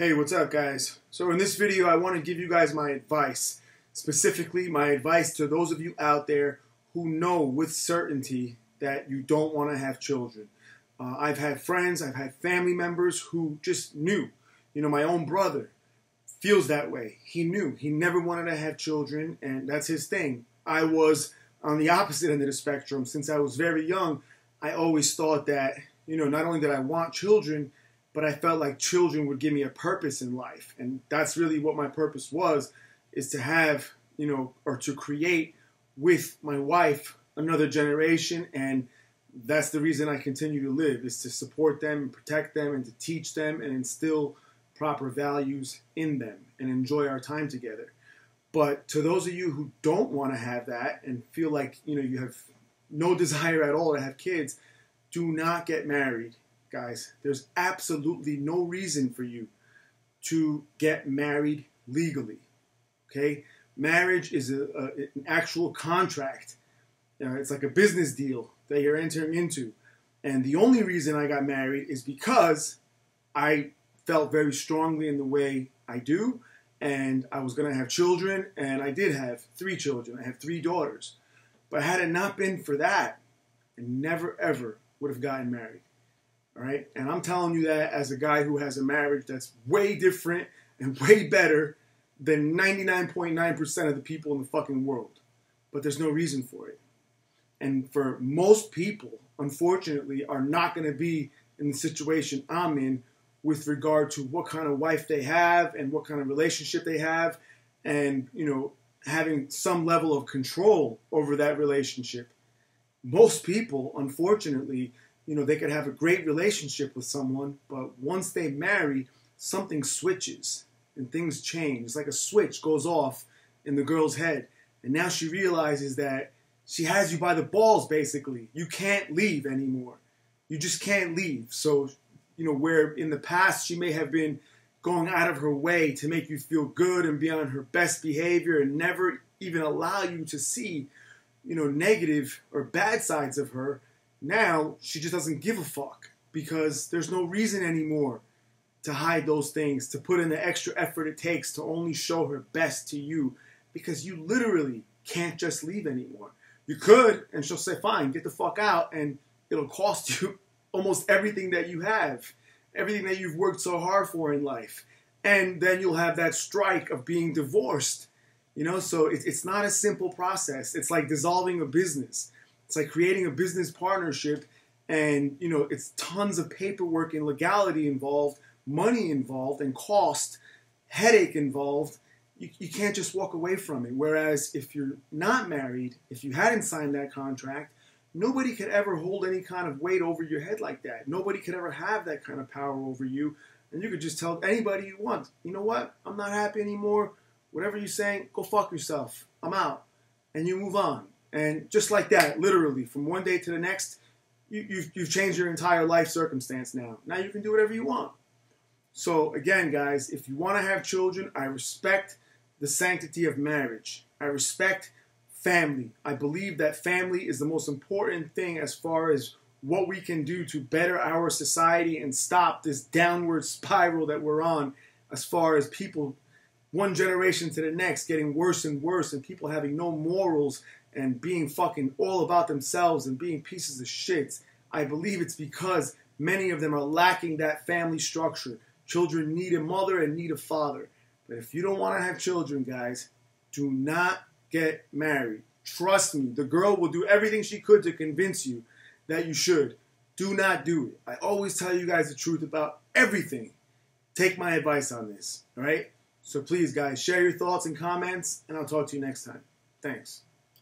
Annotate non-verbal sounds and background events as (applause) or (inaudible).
Hey, what's up guys? So in this video I want to give you guys my advice. Specifically my advice to those of you out there who know with certainty that you don't want to have children. Uh, I've had friends, I've had family members who just knew. You know, my own brother feels that way. He knew. He never wanted to have children and that's his thing. I was on the opposite end of the spectrum. Since I was very young, I always thought that, you know, not only did I want children, but I felt like children would give me a purpose in life. And that's really what my purpose was, is to have, you know, or to create with my wife another generation. And that's the reason I continue to live, is to support them and protect them and to teach them and instill proper values in them and enjoy our time together. But to those of you who don't want to have that and feel like, you know, you have no (laughs) desire at all to have kids, do not get married guys, there's absolutely no reason for you to get married legally. Okay? Marriage is a, a, an actual contract. Know, it's like a business deal that you're entering into. And the only reason I got married is because I felt very strongly in the way I do, and I was going to have children, and I did have three children. I have three daughters. But had it not been for that, I never ever would have gotten married. All right. And I'm telling you that as a guy who has a marriage that's way different and way better than 99.9% of the people in the fucking world. But there's no reason for it. And for most people, unfortunately, are not going to be in the situation I'm in with regard to what kind of wife they have and what kind of relationship they have and, you know, having some level of control over that relationship. Most people, unfortunately, you know, they could have a great relationship with someone, but once they marry, something switches and things change. It's like a switch goes off in the girl's head. And now she realizes that she has you by the balls, basically. You can't leave anymore. You just can't leave. So, you know, where in the past she may have been going out of her way to make you feel good and be on her best behavior and never even allow you to see, you know, negative or bad sides of her now she just doesn't give a fuck because there's no reason anymore to hide those things, to put in the extra effort it takes to only show her best to you because you literally can't just leave anymore. You could, and she'll say, fine, get the fuck out, and it'll cost you (laughs) almost everything that you have, everything that you've worked so hard for in life. And then you'll have that strike of being divorced. You know, so it's not a simple process. It's like dissolving a business. It's like creating a business partnership, and you know, it's tons of paperwork and legality involved, money involved, and cost, headache involved. You, you can't just walk away from it. Whereas if you're not married, if you hadn't signed that contract, nobody could ever hold any kind of weight over your head like that. Nobody could ever have that kind of power over you. And you could just tell anybody you want, you know what? I'm not happy anymore. Whatever you're saying, go fuck yourself. I'm out. And you move on. And just like that, literally, from one day to the next, you, you've, you've changed your entire life circumstance now. Now you can do whatever you want. So, again, guys, if you want to have children, I respect the sanctity of marriage. I respect family. I believe that family is the most important thing as far as what we can do to better our society and stop this downward (laughs) spiral that we're on as far as people one generation to the next getting worse and worse and people having no morals and being fucking all about themselves and being pieces of shit. I believe it's because many of them are lacking that family structure. Children need a mother and need a father. But if you don't want to have children, guys, do not get married. Trust me, the girl will do everything she could to convince you that you should. Do not do it. I always tell you guys the truth about everything. Take my advice on this, all right? So please, guys, share your thoughts and comments, and I'll talk to you next time. Thanks.